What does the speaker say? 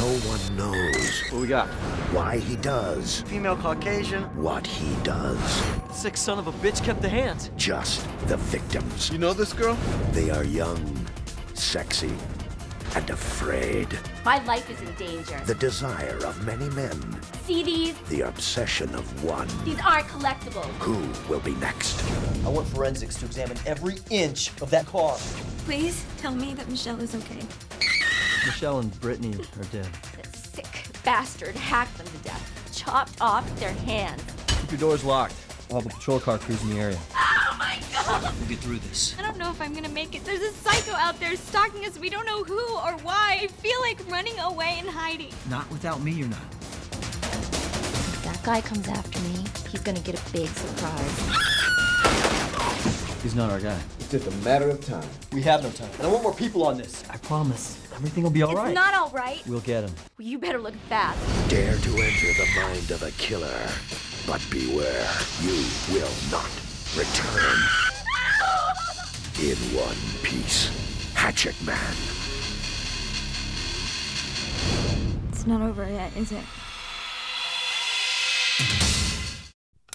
one knows What we got? why he does Female Caucasian. what he does. Sick son of a bitch kept the hands. Just the victims. You know this girl? They are young, sexy, and afraid. My life is in danger. The desire of many men. See these? The obsession of one. These aren't collectibles. Who will be next? I want forensics to examine every inch of that car. Please tell me that Michelle is okay. Michelle and Brittany are dead. That sick bastard hacked them to death, chopped off their hands. Keep your doors locked. I'll have a patrol car cruising the area. Oh my god! We'll get through this. I don't know if I'm gonna make it. There's a psycho out there stalking us. We don't know who or why. I feel like running away and hiding. Not without me, you're not. If that guy comes after me, he's gonna get a big surprise. He's not our guy. It's just a matter of time. We have no time. And I want more people on this. I promise. Everything will be all it's right. not all right. We'll get him. Well, you better look fast. Dare to enter the mind of a killer. But beware, you will not return. In one piece. Hatchet Man. It's not over yet, is it?